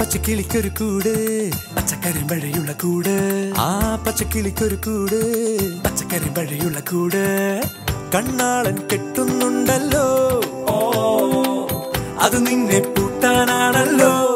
പച്ചക്കിളിക്കൊരു കൂട് പച്ചകരിമഴയുള്ള കൂട്. ആ പച്ചക്കിളിക്കൊരു കൂട് പച്ചകരിമഴയുള്ള കൂട്. കണ്ണാളൻ കെട്ടുന്നുണ്ടല്ലോ. അത് നിന്നെ പൂട്ടാനാണല്ലോ.